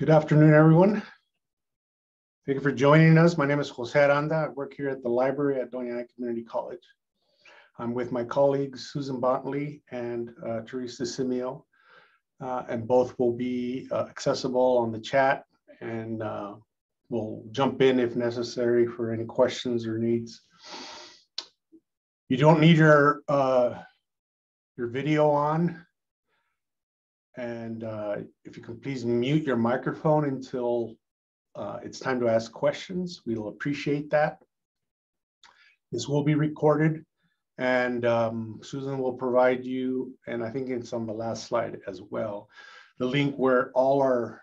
Good afternoon, everyone. Thank you for joining us. My name is Jose Aranda. I work here at the library at Doña Ana Community College. I'm with my colleagues Susan Bontley and uh, Teresa Simeo, uh, and both will be uh, accessible on the chat and uh, we'll jump in if necessary for any questions or needs. You don't need your, uh, your video on. And uh, if you can please mute your microphone until uh, it's time to ask questions, we'll appreciate that. This will be recorded and um, Susan will provide you, and I think it's on the last slide as well, the link where all our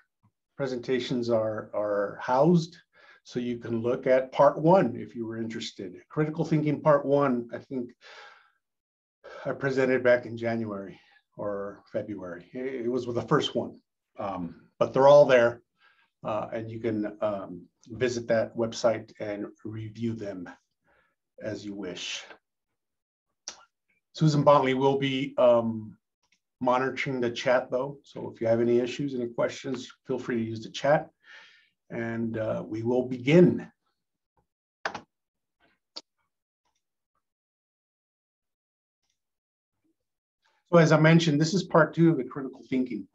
presentations are, are housed. So you can look at part one if you were interested. Critical thinking part one, I think I presented back in January or February. It was with the first one, um, but they're all there. Uh, and you can um, visit that website and review them as you wish. Susan Bontley will be um, monitoring the chat though. So if you have any issues, any questions, feel free to use the chat and uh, we will begin. So as I mentioned, this is part two of the critical thinking.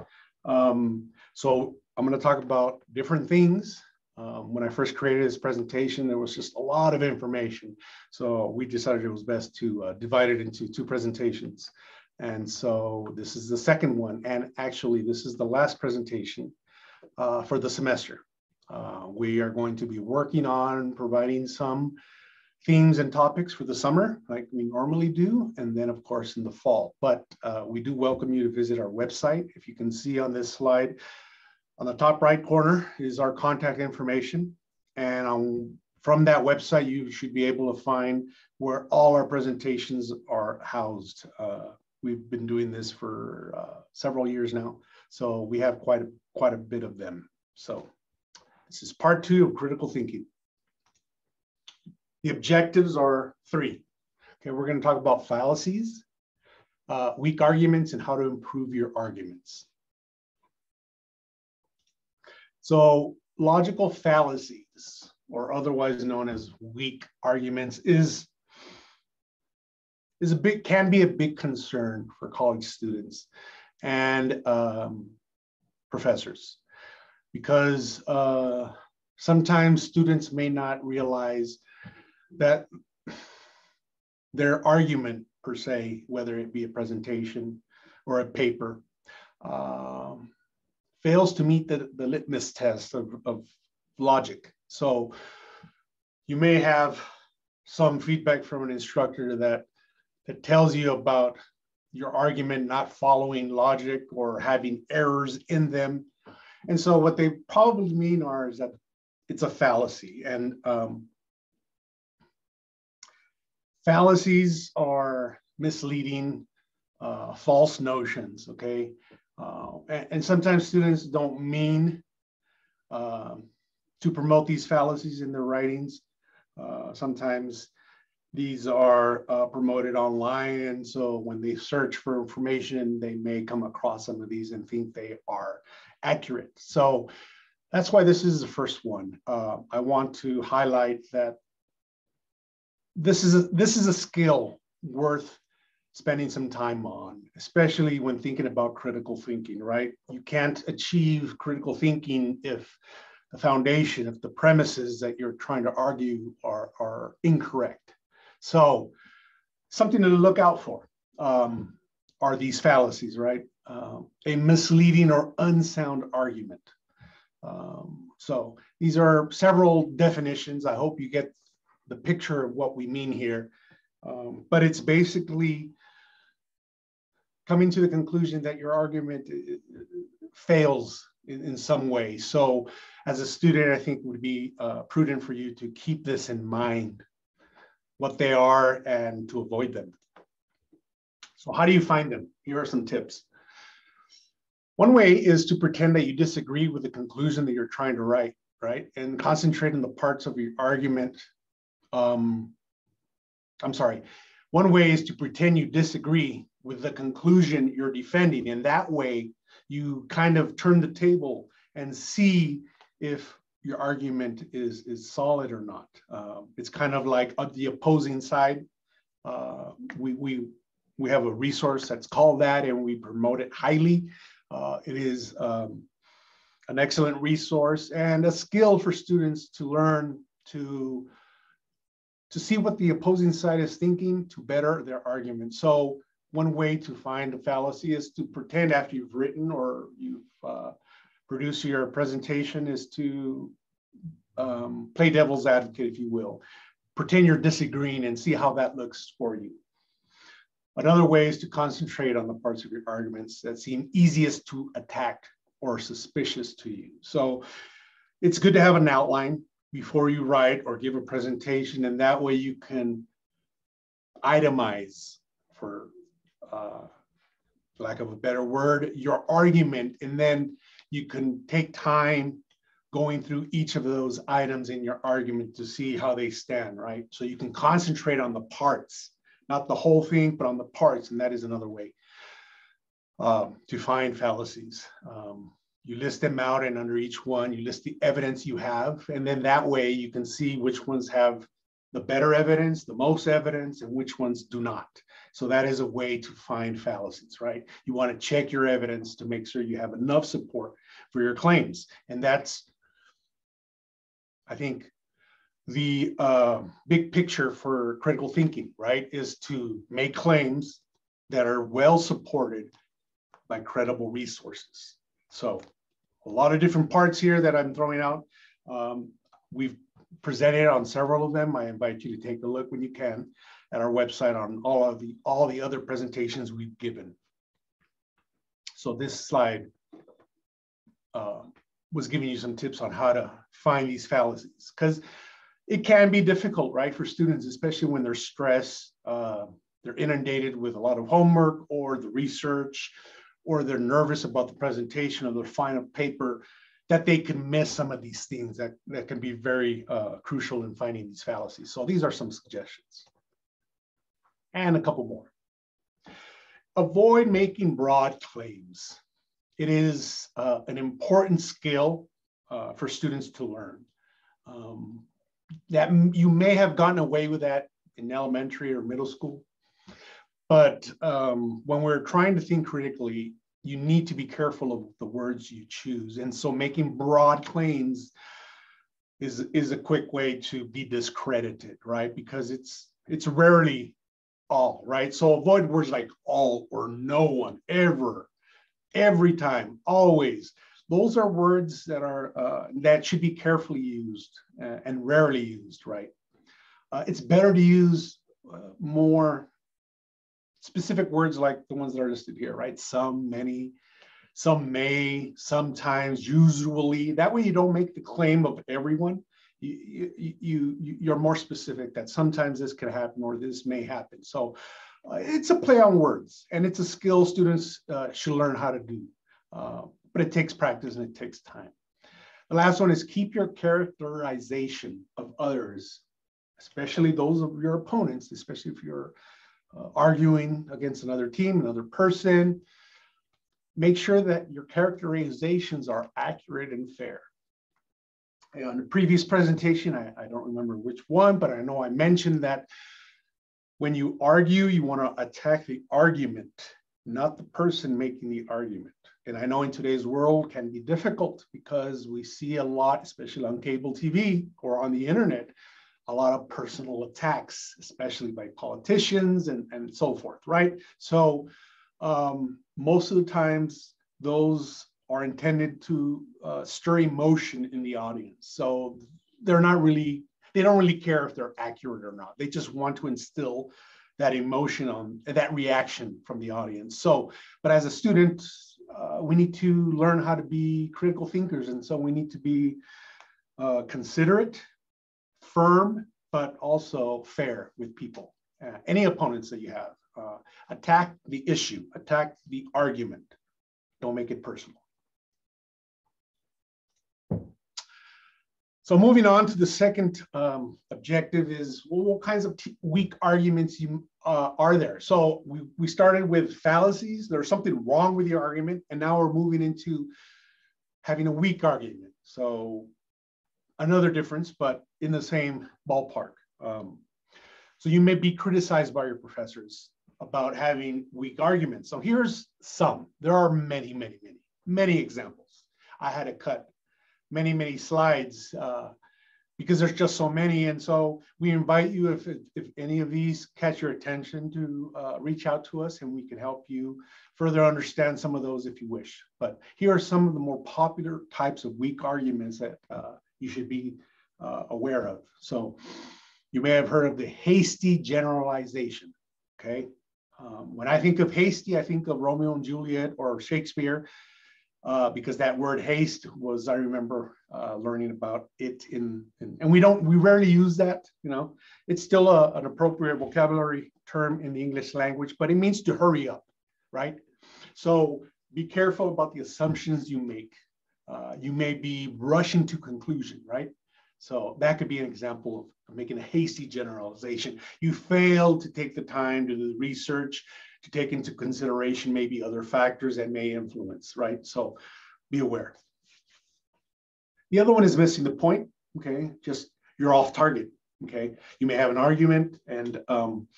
Um, so I'm going to talk about different things. Um, when I first created this presentation, there was just a lot of information. So we decided it was best to uh, divide it into two presentations. And so this is the second one. And actually, this is the last presentation uh, for the semester. Uh, we are going to be working on providing some themes and topics for the summer, like we normally do, and then of course in the fall. But uh, we do welcome you to visit our website. If you can see on this slide, on the top right corner is our contact information. And on, from that website, you should be able to find where all our presentations are housed. Uh, we've been doing this for uh, several years now, so we have quite a, quite a bit of them. So this is part two of critical thinking. The objectives are three. Okay, we're going to talk about fallacies, uh, weak arguments, and how to improve your arguments. So logical fallacies, or otherwise known as weak arguments, is is a big can be a big concern for college students and um, professors because uh, sometimes students may not realize that their argument per se, whether it be a presentation or a paper, um, fails to meet the, the litmus test of, of logic. So you may have some feedback from an instructor that, that tells you about your argument not following logic or having errors in them. And so what they probably mean are is that it's a fallacy. And um, fallacies are misleading, uh, false notions, okay? Uh, and, and, sometimes students don't mean uh, to promote these fallacies in their writings. Uh, sometimes these are uh, promoted online, and so when they search for information, they may come across some of these and think they are accurate. So that's why this is the first one. Uh, I want to highlight that this is a, this is a skill worth spending some time on, especially when thinking about critical thinking, right? You can't achieve critical thinking if the foundation, if the premises that you're trying to argue are, are incorrect. So something to look out for um, are these fallacies, right? Uh, a misleading or unsound argument. Um, so these are several definitions. I hope you get the picture of what we mean here. Um, but it's basically coming to the conclusion that your argument uh, fails in, in some way. So as a student, I think it would be uh, prudent for you to keep this in mind, what they are and to avoid them. So how do you find them? Here are some tips. One way is to pretend that you disagree with the conclusion that you're trying to write, right? And concentrate on the parts of your argument um, I'm sorry, one way is to pretend you disagree with the conclusion you're defending. And that way, you kind of turn the table and see if your argument is, is solid or not. Uh, it's kind of like the opposing side. Uh, we, we, we have a resource that's called that and we promote it highly. Uh, it is um, an excellent resource and a skill for students to learn to, to see what the opposing side is thinking to better their argument. So one way to find a fallacy is to pretend after you've written or you've uh, produced your presentation is to um, play devil's advocate, if you will. Pretend you're disagreeing and see how that looks for you. Another way is to concentrate on the parts of your arguments that seem easiest to attack or suspicious to you. So it's good to have an outline before you write or give a presentation, and that way you can itemize, for uh, lack of a better word, your argument, and then you can take time going through each of those items in your argument to see how they stand, right? So you can concentrate on the parts, not the whole thing, but on the parts, and that is another way um, to find fallacies. Um, you list them out, and under each one, you list the evidence you have, and then that way you can see which ones have the better evidence, the most evidence, and which ones do not. So that is a way to find fallacies, right? You want to check your evidence to make sure you have enough support for your claims, and that's I think the uh, big picture for critical thinking, right, is to make claims that are well supported by credible resources. So a lot of different parts here that I'm throwing out. Um, we've presented on several of them. I invite you to take a look when you can at our website on all of the all the other presentations we've given. So this slide uh, was giving you some tips on how to find these fallacies because it can be difficult, right, for students, especially when they're stressed, uh, they're inundated with a lot of homework or the research, or they're nervous about the presentation of their final paper, that they can miss some of these things that, that can be very uh, crucial in finding these fallacies. So these are some suggestions. And a couple more. Avoid making broad claims. It is uh, an important skill uh, for students to learn. Um, that you may have gotten away with that in elementary or middle school, but um, when we're trying to think critically, you need to be careful of the words you choose. And so making broad claims is, is a quick way to be discredited, right? Because it's it's rarely all, right? So avoid words like all or no one, ever, every time, always. Those are words that are uh, that should be carefully used uh, and rarely used, right? Uh, it's better to use uh, more specific words like the ones that are listed here, right? Some, many, some may, sometimes, usually. That way you don't make the claim of everyone. You, you, you, you're more specific that sometimes this could happen or this may happen. So uh, it's a play on words and it's a skill students uh, should learn how to do. Uh, but it takes practice and it takes time. The last one is keep your characterization of others, especially those of your opponents, especially if you're uh, arguing against another team, another person. Make sure that your characterizations are accurate and fair. On the previous presentation, I, I don't remember which one, but I know I mentioned that when you argue, you want to attack the argument, not the person making the argument. And I know in today's world can be difficult because we see a lot, especially on cable TV or on the internet, a lot of personal attacks, especially by politicians and, and so forth, right? So um, most of the times those are intended to uh, stir emotion in the audience. So they're not really they don't really care if they're accurate or not. They just want to instill that emotion on that reaction from the audience. So, but as a student, uh, we need to learn how to be critical thinkers. And so we need to be uh, considerate, firm, but also fair with people. Uh, any opponents that you have, uh, attack the issue, attack the argument. Don't make it personal. So moving on to the second um, objective is well, what kinds of weak arguments you, uh, are there? So we, we started with fallacies. There's something wrong with your argument. And now we're moving into having a weak argument. So another difference, but in the same ballpark. Um, so you may be criticized by your professors about having weak arguments. So here's some. There are many, many, many, many examples. I had to cut many, many slides uh, because there's just so many. And so we invite you, if, if any of these catch your attention, to uh, reach out to us and we can help you further understand some of those if you wish. But here are some of the more popular types of weak arguments that uh, you should be uh, aware of. So you may have heard of the hasty generalization, okay? Um, when I think of hasty, I think of Romeo and Juliet or Shakespeare, uh, because that word haste was, I remember uh, learning about it in, in, and we don't, we rarely use that, you know, it's still a, an appropriate vocabulary term in the English language, but it means to hurry up, right? So be careful about the assumptions you make. Uh, you may be rushing to conclusion, right? So that could be an example of making a hasty generalization. You failed to take the time to do the research, to take into consideration maybe other factors that may influence, right? So be aware. The other one is missing the point, okay? Just you're off target, okay? You may have an argument and um,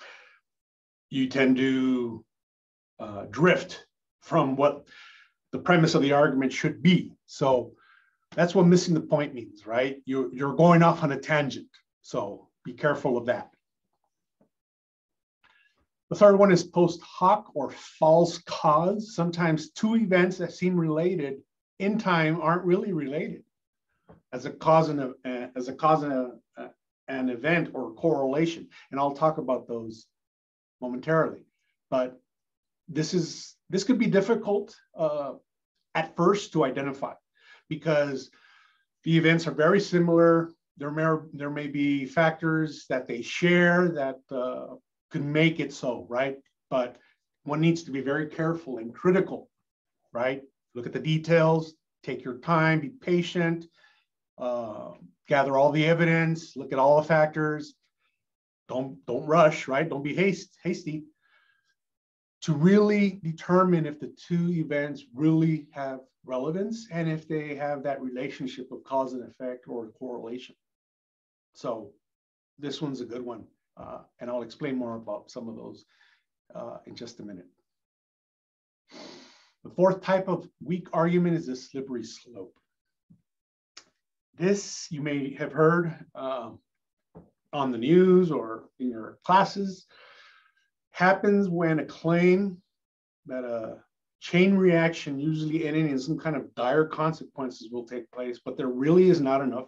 you tend to uh, drift from what the premise of the argument should be. So that's what missing the point means, right? You're, you're going off on a tangent. So be careful of that. The third one is post hoc or false cause. Sometimes two events that seem related in time aren't really related as a cause and a, uh, as a cause and a, uh, an event or correlation. And I'll talk about those momentarily. But this is this could be difficult uh, at first to identify because the events are very similar. There may, there may be factors that they share that uh, could make it so, right? But one needs to be very careful and critical, right? Look at the details, take your time, be patient, uh, gather all the evidence, look at all the factors. Don't don't rush, right? Don't be haste, hasty. To really determine if the two events really have relevance and if they have that relationship of cause and effect or correlation. So this one's a good one. Uh, and I'll explain more about some of those uh, in just a minute. The fourth type of weak argument is the slippery slope. This you may have heard um, on the news or in your classes happens when a claim that a chain reaction usually ending in some kind of dire consequences will take place, but there really is not enough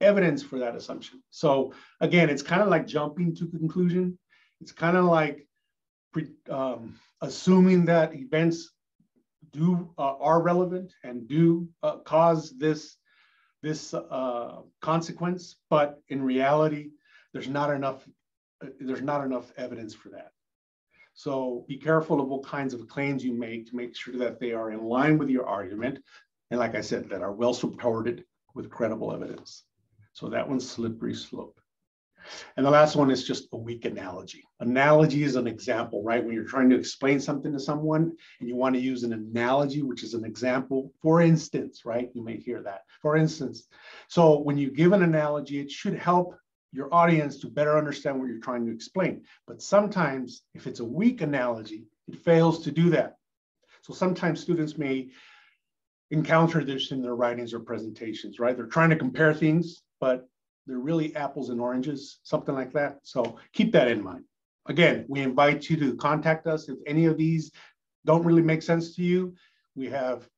evidence for that assumption. So again, it's kind of like jumping to conclusion. It's kind of like um, assuming that events do uh, are relevant and do uh, cause this this uh, consequence, but in reality, there's not enough there's not enough evidence for that. So be careful of what kinds of claims you make to make sure that they are in line with your argument. And like I said, that are well supported with credible evidence. So that one's slippery slope. And the last one is just a weak analogy. Analogy is an example, right? When you're trying to explain something to someone and you want to use an analogy, which is an example, for instance, right? You may hear that. For instance. So when you give an analogy, it should help your audience to better understand what you're trying to explain. But sometimes, if it's a weak analogy, it fails to do that. So sometimes students may encounter this in their writings or presentations, right? They're trying to compare things, but they're really apples and oranges, something like that. So keep that in mind. Again, we invite you to contact us if any of these don't really make sense to you. We have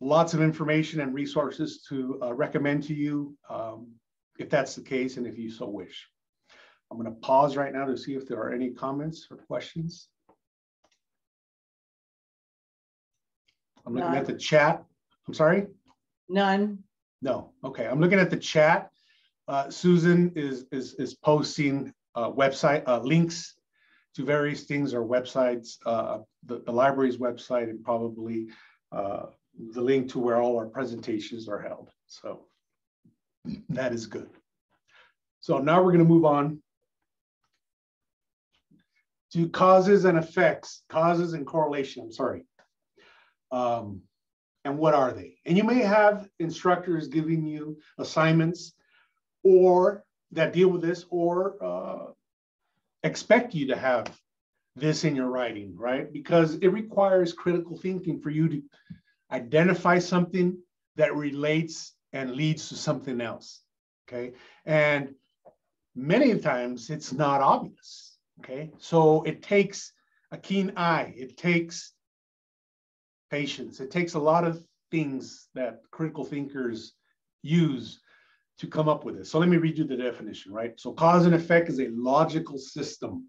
lots of information and resources to uh, recommend to you. Um, if that's the case and if you so wish. I'm going to pause right now to see if there are any comments or questions. I'm looking None. at the chat. I'm sorry? None. No. Okay. I'm looking at the chat. Uh, Susan is, is, is posting uh, website uh, links to various things or websites, uh, the, the library's website, and probably uh, the link to where all our presentations are held. So that is good. So now we're going to move on to causes and effects, causes and correlation. I'm sorry. Um, and what are they? And you may have instructors giving you assignments or that deal with this or uh, expect you to have this in your writing, right? Because it requires critical thinking for you to identify something that relates and leads to something else, okay? And many times it's not obvious, okay? So it takes a keen eye, it takes patience, it takes a lot of things that critical thinkers use to come up with this. So let me read you the definition, right? So cause and effect is a logical system.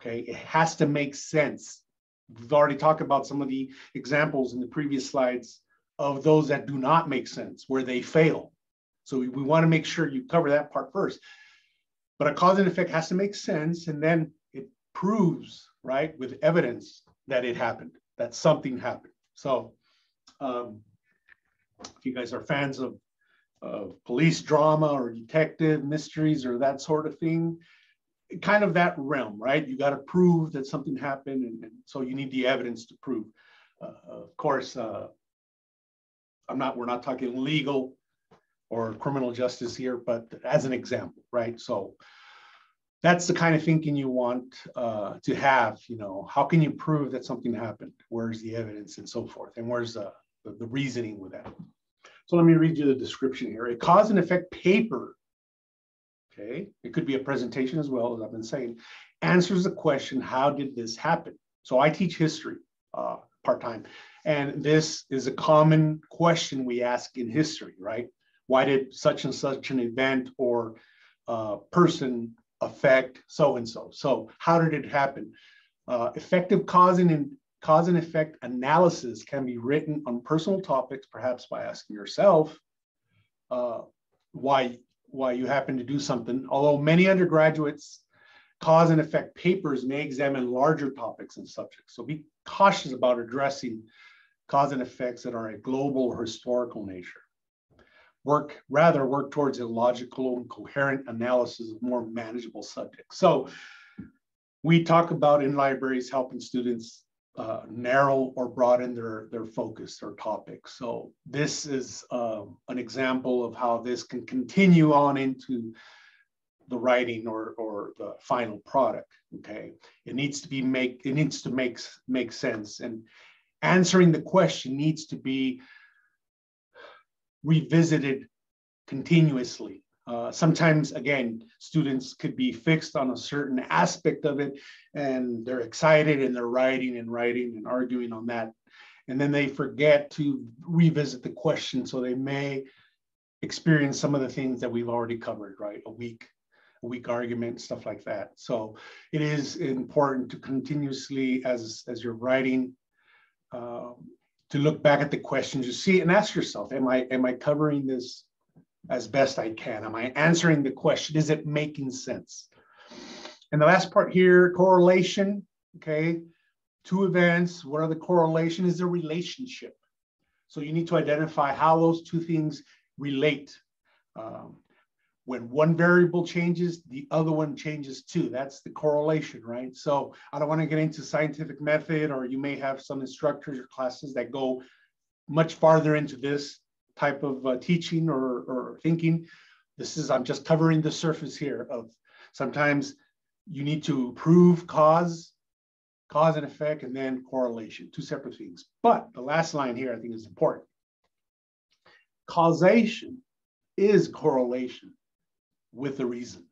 Okay, it has to make sense. We've already talked about some of the examples in the previous slides of those that do not make sense, where they fail. So we, we want to make sure you cover that part first. But a cause and effect has to make sense, and then it proves, right, with evidence that it happened, that something happened. So um, if you guys are fans of of police drama or detective mysteries or that sort of thing kind of that realm right you got to prove that something happened and, and, so you need the evidence to prove uh, of course uh, i'm not we're not talking legal or criminal justice here but as an example right? So that's the kind of thinking you want uh, to have you know how can you prove that something happened? Where's the evidence and so forth? And where's the, the, the reasoning with that? So let me read you the description here. A cause and effect paper, okay, it could be a presentation as well, as I've been saying, answers the question, how did this happen? So I teach history uh, part-time, and this is a common question we ask in history, right? Why did such and such an event or uh, person affect so-and-so? So how did it happen? Uh, effective causing and cause and effect analysis can be written on personal topics, perhaps by asking yourself uh, why, why you happen to do something. Although many undergraduates cause and effect papers may examine larger topics and subjects. So be cautious about addressing cause and effects that are a global or historical nature. Work, rather work towards a logical and coherent analysis of more manageable subjects. So we talk about in libraries helping students uh, narrow or broaden their, their focus or topic. So this is um, an example of how this can continue on into the writing or, or the final product, okay? It needs to be make, it needs to make, make sense and answering the question needs to be revisited continuously uh, sometimes, again, students could be fixed on a certain aspect of it and they're excited and they're writing and writing and arguing on that. And then they forget to revisit the question. So they may experience some of the things that we've already covered, right? A weak, a weak argument, stuff like that. So it is important to continuously, as, as you're writing, um, to look back at the questions you see and ask yourself, am I, am I covering this as best I can? Am I answering the question? Is it making sense? And the last part here, correlation, okay? Two events, what are the correlation? Is the relationship. So you need to identify how those two things relate. Um, when one variable changes, the other one changes too. That's the correlation, right? So I don't want to get into scientific method, or you may have some instructors or classes that go much farther into this type of uh, teaching or, or thinking. This is, I'm just covering the surface here of sometimes you need to prove cause, cause and effect, and then correlation, two separate things. But the last line here I think is important. Causation is correlation with the reason.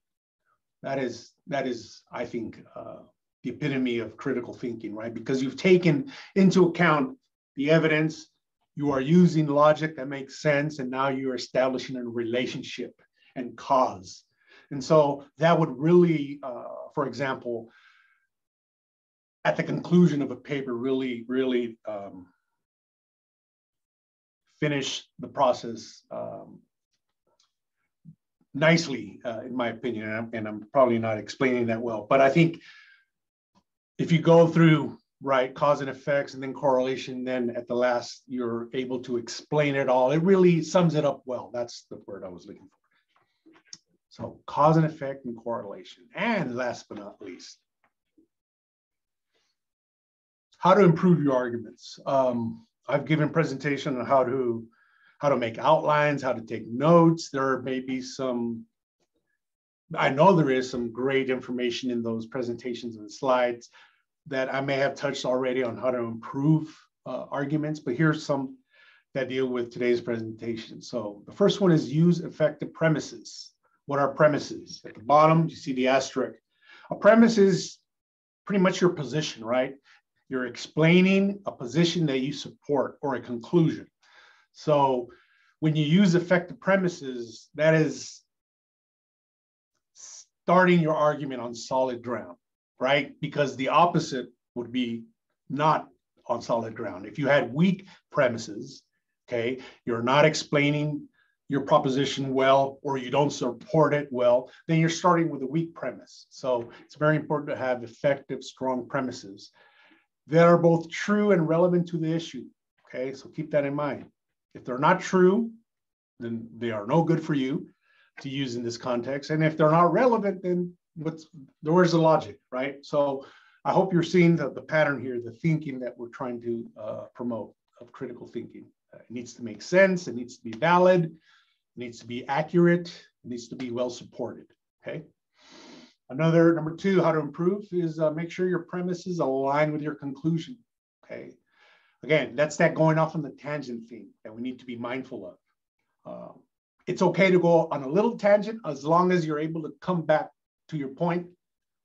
That is, that is, I think, uh, the epitome of critical thinking, right? Because you've taken into account the evidence, you are using logic that makes sense, and now you're establishing a relationship and cause. And so that would really, uh, for example, at the conclusion of a paper, really, really um, finish the process um, nicely, uh, in my opinion. And I'm, and I'm probably not explaining that well, but I think if you go through right cause and effects and then correlation then at the last you're able to explain it all. It really sums it up well. That's the word i was looking for. So cause and effect and correlation. And last but not least how to improve your arguments. Um, I've given presentation on how to how to make outlines, how to take notes. There may be some, I know there is some great information in those presentations and slides that I may have touched already on how to improve uh, arguments, but here's some that deal with today's presentation. So the first one is use effective premises. What are premises? At the bottom, you see the asterisk. A premise is pretty much your position, right? You're explaining a position that you support or a conclusion. So when you use effective premises, that is starting your argument on solid ground, right? Because the opposite would be not on solid ground. If you had weak premises, okay, you're not explaining your proposition well or you don't support it well, then you're starting with a weak premise. So it's very important to have effective, strong premises that are both true and relevant to the issue. Okay, so keep that in mind. If they're not true, then they are no good for you to use in this context. And if they're not relevant, then what's where's the logic, right? So I hope you're seeing the, the pattern here, the thinking that we're trying to uh, promote of critical thinking. Uh, it needs to make sense, it needs to be valid, it needs to be accurate, it needs to be well supported, okay? Another, number two, how to improve is uh, make sure your premises align with your conclusion, okay? Again, that's that going off on the tangent thing that we need to be mindful of. Uh, it's okay to go on a little tangent as long as you're able to come back to your point,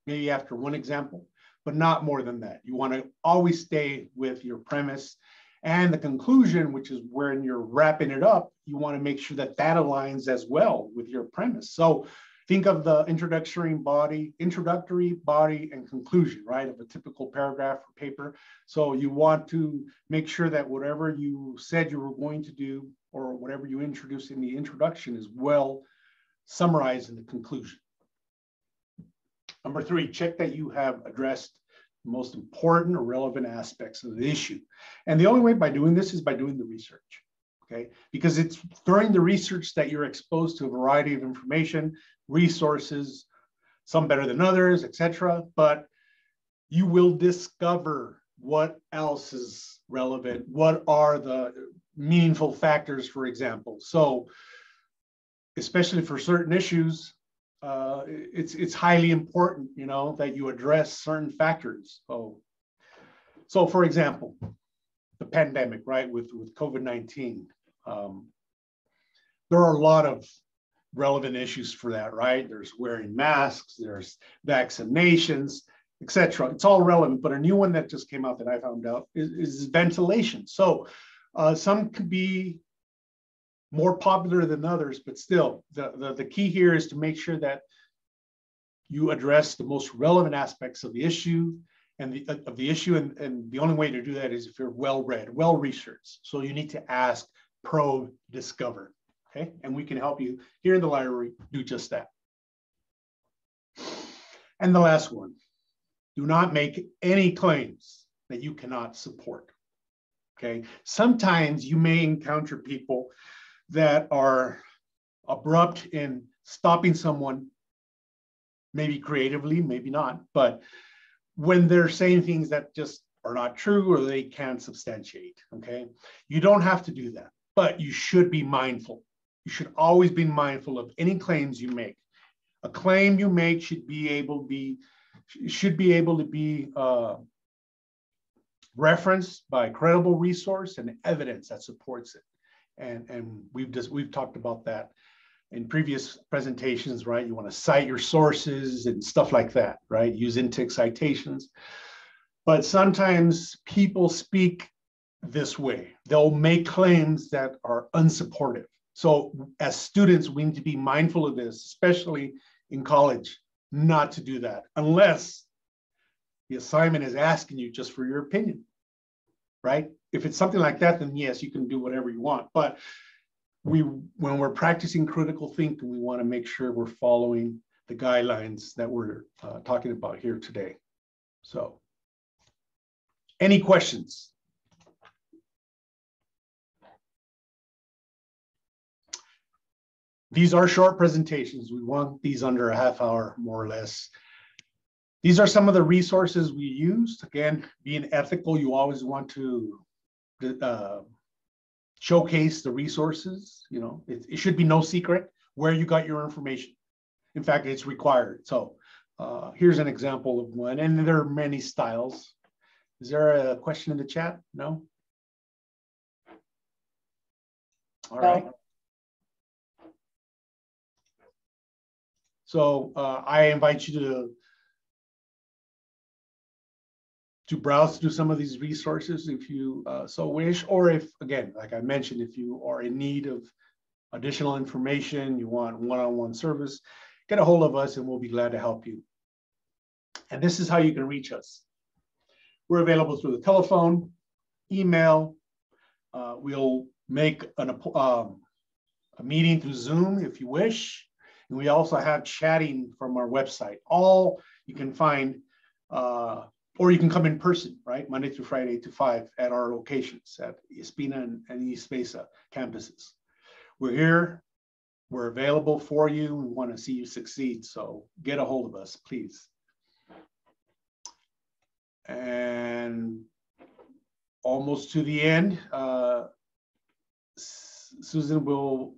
maybe after one example, but not more than that. You want to always stay with your premise and the conclusion, which is when you're wrapping it up, you want to make sure that that aligns as well with your premise. So think of the introductory body, introductory body and conclusion, right, of a typical paragraph or paper. So you want to make sure that whatever you said you were going to do or whatever you introduce in the introduction is well summarized in the conclusion. Number three, check that you have addressed the most important or relevant aspects of the issue. And the only way by doing this is by doing the research okay? Because it's during the research that you're exposed to a variety of information, resources, some better than others, etc. But you will discover what else is relevant, what are the meaningful factors, for example. So, especially for certain issues, uh, it's it's highly important, you know, that you address certain factors. So, so for example, the pandemic, right, with with COVID nineteen. Um, there are a lot of relevant issues for that, right? There's wearing masks, there's vaccinations, etc. It's all relevant, but a new one that just came out that I found out is, is ventilation. So uh, some could be more popular than others, but still, the, the, the key here is to make sure that you address the most relevant aspects of the issue and the, of the issue. And, and the only way to do that is if you're well read, well researched. So you need to ask probe, discover. Okay, and we can help you here in the library do just that. And the last one, do not make any claims that you cannot support. Okay, sometimes you may encounter people that are abrupt in stopping someone, maybe creatively, maybe not, but when they're saying things that just are not true or they can't substantiate. Okay, you don't have to do that but you should be mindful. You should always be mindful of any claims you make. A claim you make should be able to be should be able to be uh, referenced by credible resource and evidence that supports it. And, and we've just we've talked about that in previous presentations, right? You want to cite your sources and stuff like that, right? Use in-text citations. But sometimes people speak this way. They'll make claims that are unsupportive. So, as students, we need to be mindful of this, especially in college, not to do that unless the assignment is asking you just for your opinion, right? If it's something like that, then yes, you can do whatever you want. But we, when we're practicing critical thinking, we want to make sure we're following the guidelines that we're uh, talking about here today. So, any questions? These are short presentations. We want these under a half hour, more or less. These are some of the resources we used. Again, being ethical, you always want to uh, showcase the resources. You know, it, it, should be no secret where you got your information. In fact, it's required. So uh, here's an example of one, and there are many styles. Is there a question in the chat? No? All right. So uh, I invite you to to browse through some of these resources if you uh, so wish, or if, again, like I mentioned, if you are in need of additional information, you want one-on-one -on -one service, get a hold of us and we'll be glad to help you. And this is how you can reach us. We're available through the telephone, email. Uh, we'll make an, um, a meeting through Zoom if you wish. And we also have chatting from our website. All you can find uh, or you can come in person, right? Monday through Friday to five at our locations at Espina and, and East Mesa campuses. We're here, we're available for you. We want to see you succeed. So get a hold of us, please. And almost to the end, uh, Susan will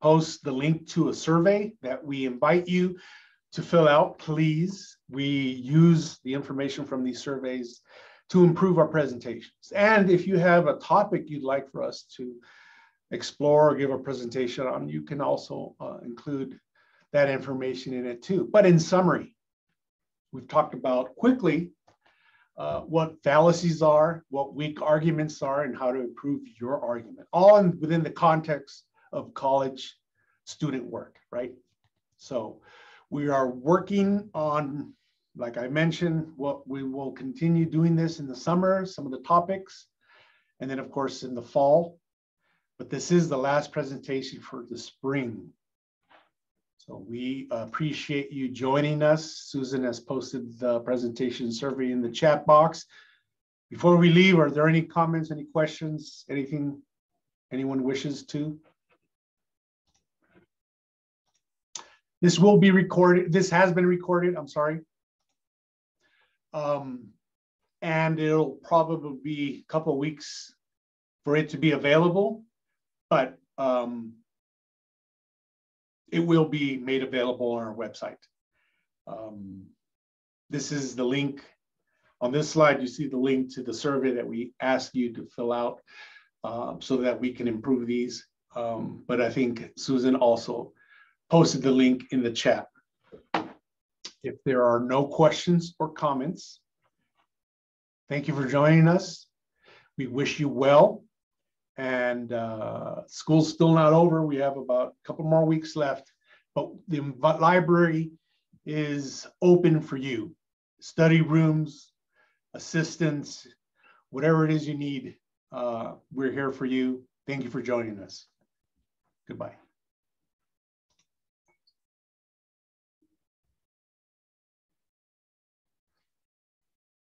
post the link to a survey that we invite you to fill out, please. We use the information from these surveys to improve our presentations. And if you have a topic you'd like for us to explore or give a presentation on, you can also uh, include that information in it too. But in summary, we've talked about quickly uh, what fallacies are, what weak arguments are, and how to improve your argument, all in, within the context of college student work, right? So we are working on, like I mentioned, what we will continue doing this in the summer, some of the topics, and then of course in the fall. But this is the last presentation for the spring. So we appreciate you joining us. Susan has posted the presentation survey in the chat box. Before we leave, are there any comments, any questions, anything anyone wishes to? This will be recorded. This has been recorded. I'm sorry. Um, and it'll probably be a couple weeks for it to be available, but um, it will be made available on our website. Um, this is the link. On this slide, you see the link to the survey that we ask you to fill out uh, so that we can improve these. Um, but I think Susan also posted the link in the chat. If there are no questions or comments, thank you for joining us. We wish you well. And uh, school's still not over. We have about a couple more weeks left, but the library is open for you. Study rooms, assistance, whatever it is you need, uh, we're here for you. Thank you for joining us. Goodbye.